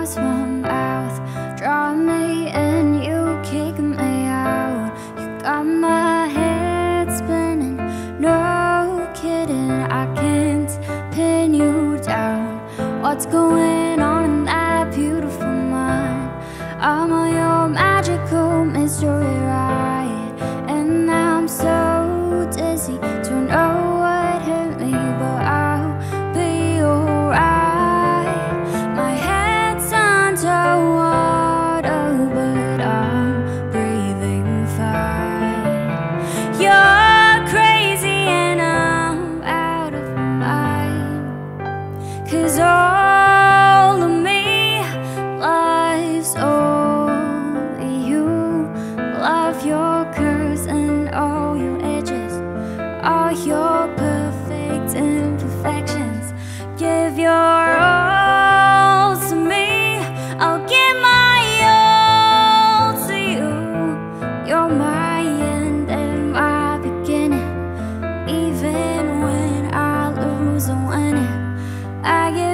cross one mouth Draw me in, you kick me out. You got my head spinning. No kidding, I can't pin you down. What's going on in that beautiful mind? I'm on your magical mystery ride. And now I'm so dizzy Don't know your perfect imperfections. Give your all to me. I'll give my all to you. You're my end and my beginning. Even when I lose or win it I give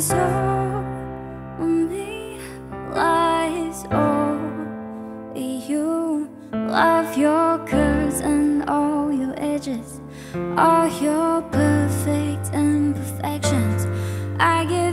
is only lies all. You love your curves and all your edges all your perfect imperfections. I give